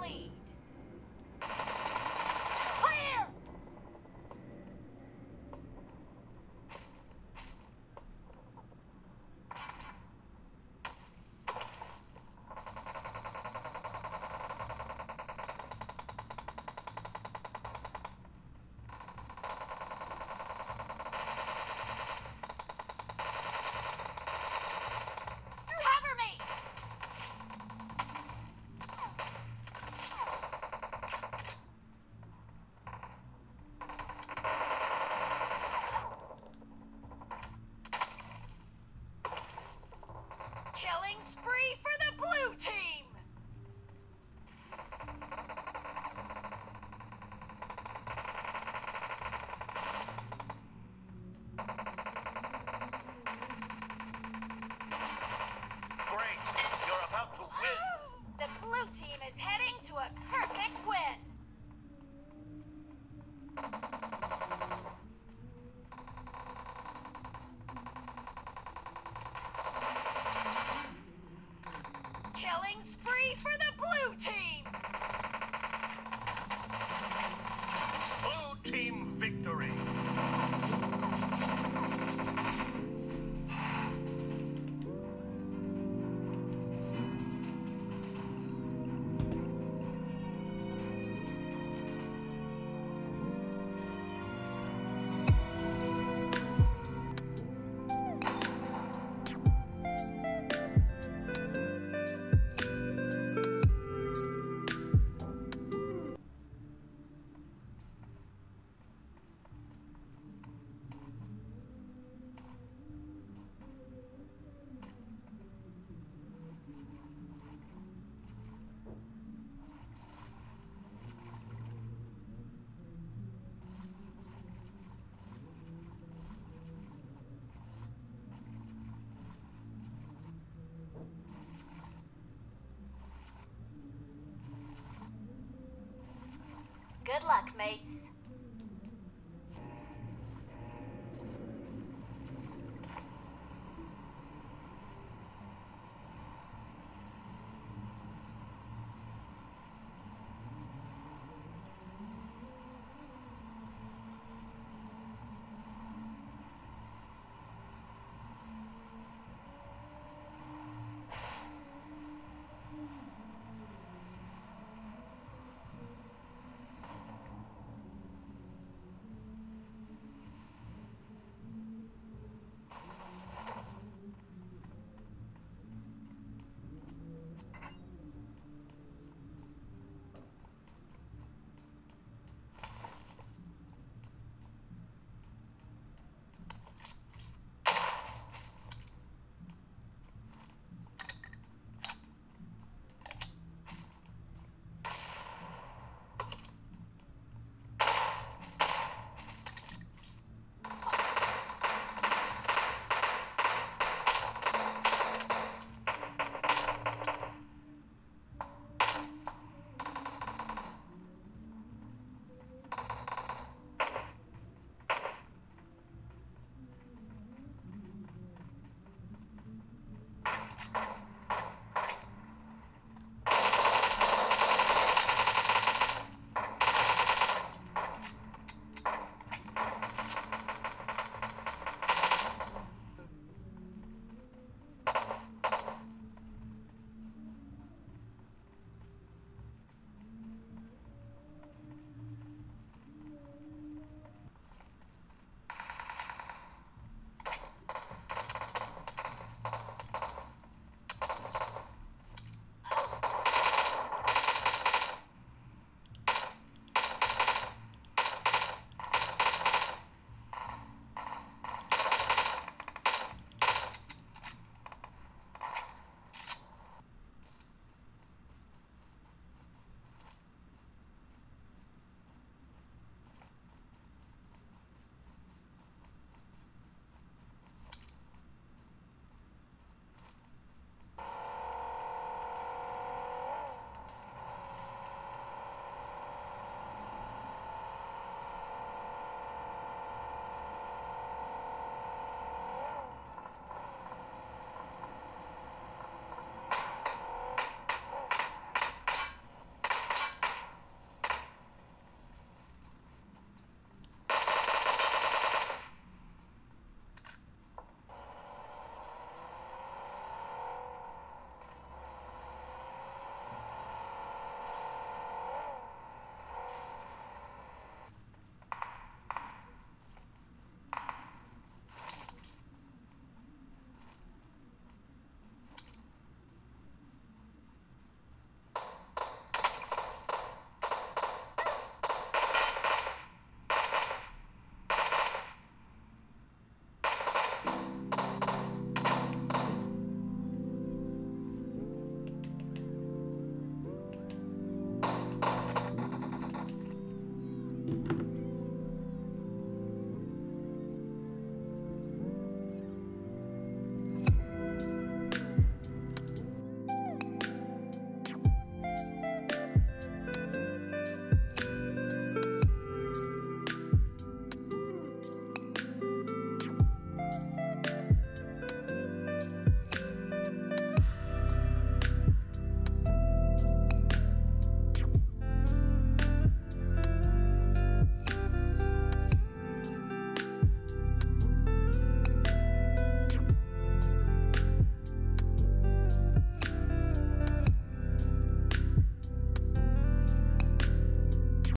lead. team is heading to a perfect win. Killing spree for the blue team! Good luck, mates.